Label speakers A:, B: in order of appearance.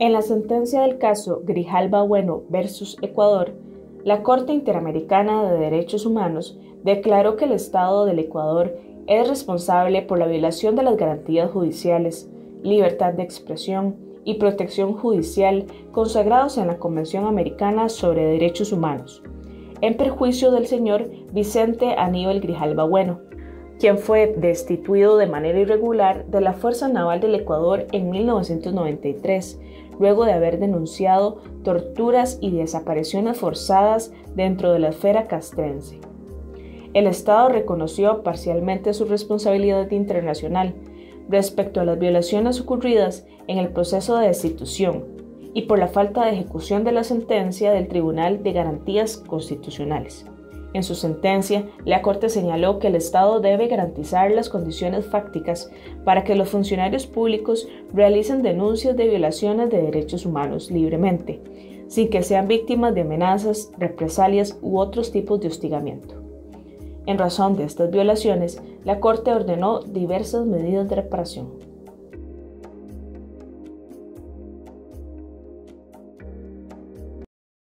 A: En la sentencia del caso Grijalba Bueno versus Ecuador, la Corte Interamericana de Derechos Humanos declaró que el Estado del Ecuador es responsable por la violación de las garantías judiciales, libertad de expresión y protección judicial consagrados en la Convención Americana sobre Derechos Humanos, en perjuicio del señor Vicente Aníbal Grijalba Bueno, quien fue destituido de manera irregular de la Fuerza Naval del Ecuador en 1993, luego de haber denunciado torturas y desapariciones forzadas dentro de la esfera castrense. El Estado reconoció parcialmente su responsabilidad internacional respecto a las violaciones ocurridas en el proceso de destitución y por la falta de ejecución de la sentencia del Tribunal de Garantías Constitucionales. En su sentencia, la Corte señaló que el Estado debe garantizar las condiciones fácticas para que los funcionarios públicos realicen denuncias de violaciones de derechos humanos libremente, sin que sean víctimas de amenazas, represalias u otros tipos de hostigamiento. En razón de estas violaciones, la Corte ordenó diversas medidas de reparación.